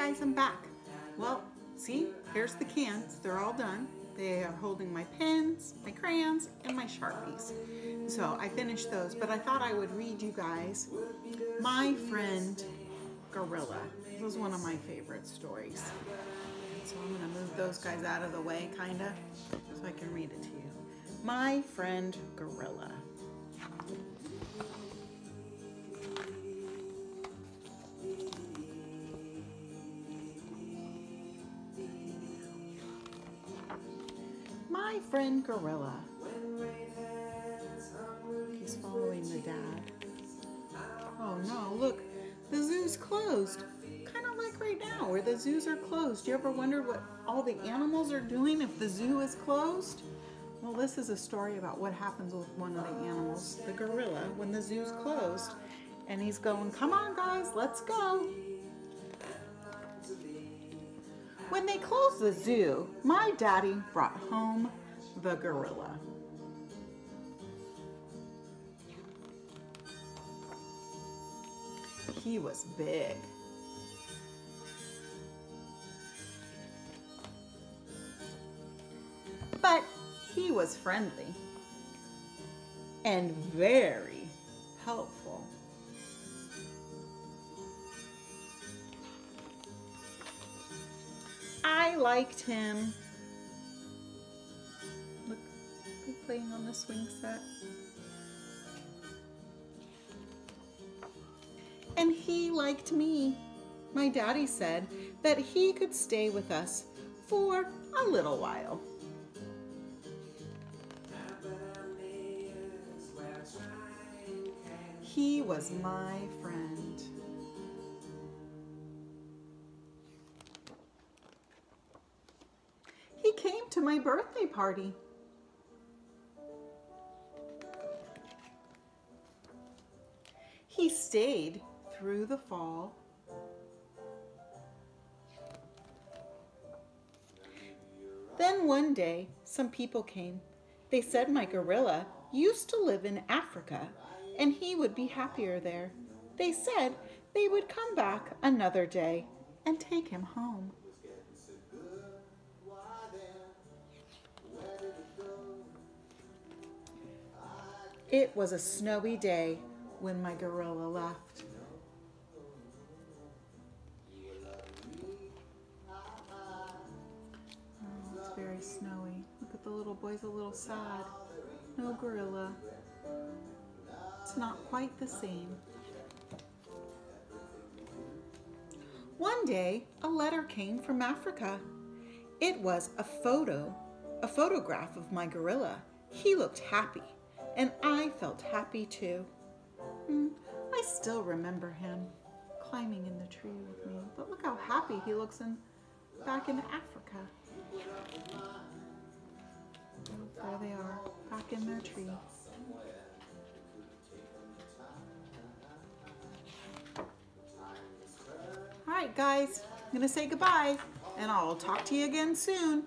guys, I'm back. Well, see, here's the cans. They're all done. They are holding my pens, my crayons, and my Sharpies. So I finished those, but I thought I would read you guys My Friend Gorilla. This was one of my favorite stories. So I'm gonna move those guys out of the way, kinda, so I can read it to you. My Friend Gorilla. My friend Gorilla. He's following the dad. Oh no, look, the zoo's closed. Kind of like right now where the zoos are closed. You ever wonder what all the animals are doing if the zoo is closed? Well, this is a story about what happens with one of the animals, the gorilla, when the zoo's closed. And he's going, come on guys, let's go. When they closed the zoo, my daddy brought home the gorilla. He was big. But he was friendly and very helpful. I liked him. Playing on the swing set. And he liked me. My daddy said that he could stay with us for a little while. He was my friend. He came to my birthday party. Stayed through the fall. Then one day, some people came. They said my gorilla used to live in Africa and he would be happier there. They said they would come back another day and take him home. It was a snowy day when my gorilla left. Oh, it's very snowy. Look at the little boy's a little sad. No gorilla. It's not quite the same. One day, a letter came from Africa. It was a photo, a photograph of my gorilla. He looked happy, and I felt happy too. Hmm, I still remember him climbing in the tree with me, but look how happy he looks in, back in Africa. there they are, back in their tree. All right, guys, I'm going to say goodbye, and I'll talk to you again soon.